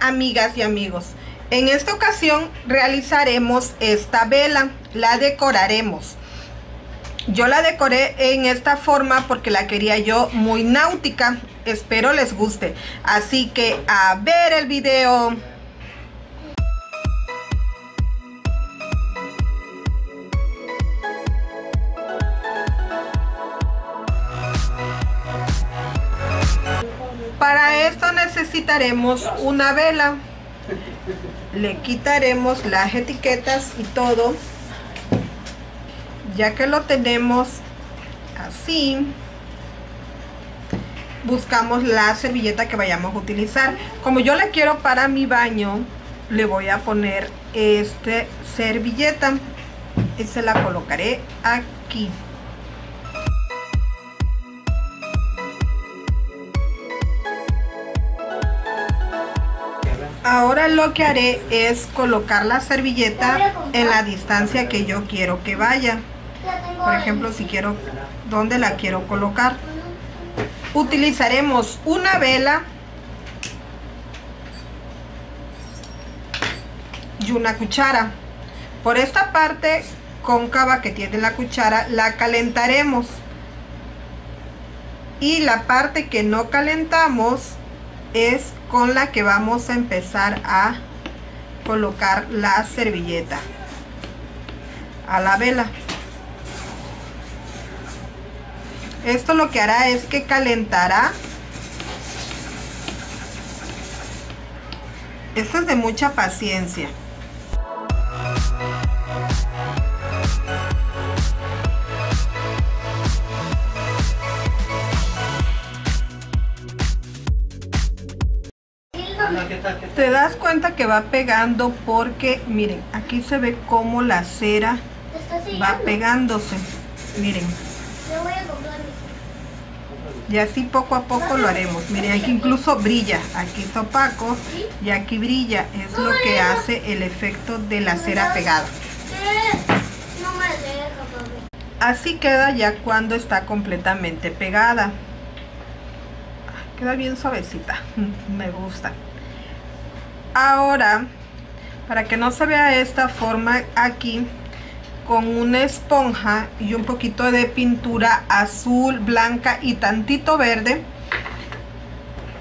Amigas y amigos, en esta ocasión realizaremos esta vela, la decoraremos. Yo la decoré en esta forma porque la quería yo muy náutica, espero les guste. Así que a ver el video. Necesitaremos una vela. Le quitaremos las etiquetas y todo. Ya que lo tenemos así, buscamos la servilleta que vayamos a utilizar. Como yo la quiero para mi baño, le voy a poner este servilleta. Y se la colocaré aquí. Ahora lo que haré es colocar la servilleta en la distancia que yo quiero que vaya. Por ejemplo, si quiero, ¿dónde la quiero colocar? Utilizaremos una vela y una cuchara. Por esta parte cóncava que tiene la cuchara la calentaremos. Y la parte que no calentamos es con la que vamos a empezar a colocar la servilleta. A la vela. Esto lo que hará es que calentará. Esto es de mucha paciencia Te das cuenta que va pegando porque, miren, aquí se ve como la cera va pegándose. Miren. Y así poco a poco lo haremos. Miren, aquí incluso brilla. Aquí está opaco y aquí brilla. Es lo que hace el efecto de la cera pegada. Así queda ya cuando está completamente pegada. Queda bien suavecita. Me gusta. Ahora, para que no se vea esta forma aquí, con una esponja y un poquito de pintura azul, blanca y tantito verde.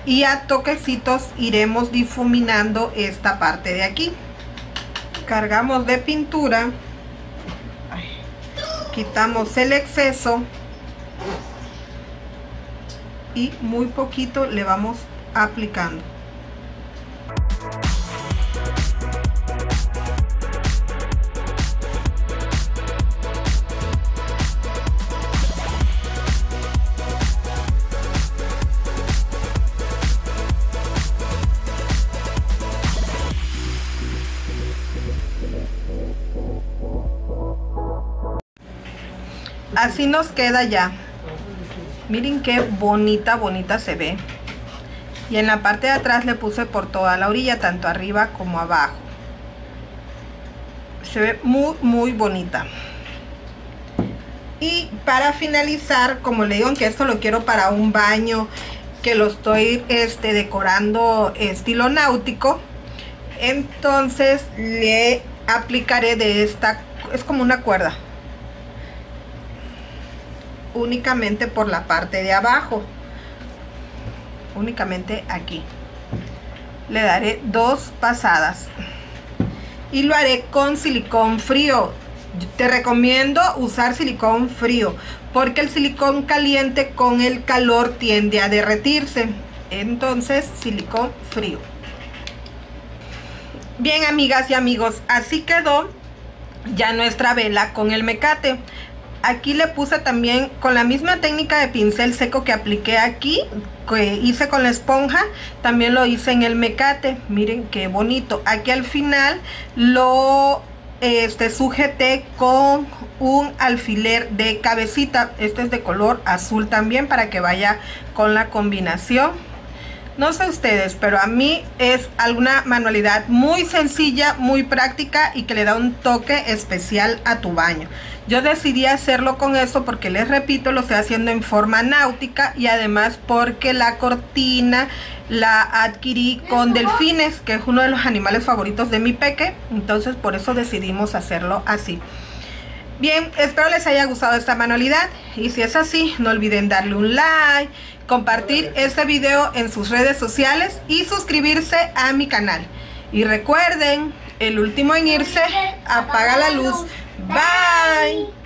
Y a toquecitos iremos difuminando esta parte de aquí. Cargamos de pintura. Quitamos el exceso. Y muy poquito le vamos aplicando. Así nos queda ya. Miren qué bonita bonita se ve. Y en la parte de atrás le puse por toda la orilla tanto arriba como abajo. Se ve muy muy bonita. Y para finalizar como le digo que esto lo quiero para un baño que lo estoy este decorando estilo náutico entonces le aplicaré de esta es como una cuerda. Únicamente por la parte de abajo. Únicamente aquí. Le daré dos pasadas. Y lo haré con silicón frío. Te recomiendo usar silicón frío porque el silicón caliente con el calor tiende a derretirse. Entonces silicón frío bien amigas y amigos así quedó ya nuestra vela con el mecate. Aquí le puse también con la misma técnica de pincel seco que apliqué aquí que hice con la esponja también lo hice en el mecate. Miren qué bonito. Aquí al final lo este sujeté con un alfiler de cabecita. Este es de color azul también para que vaya con la combinación No sé ustedes, pero a mí es alguna manualidad muy sencilla, muy práctica y que le da un toque especial a tu baño. Yo decidí hacerlo con eso porque les repito, lo estoy haciendo en forma náutica y además porque la cortina la adquirí con delfines, que es uno de los animales favoritos de mi peque. Entonces por eso decidimos hacerlo así. Bien, espero les haya gustado esta manualidad y si es así, no olviden darle un like, compartir este video en sus redes sociales y suscribirse a mi canal. Y recuerden, el último en irse, apaga la luz. Bye.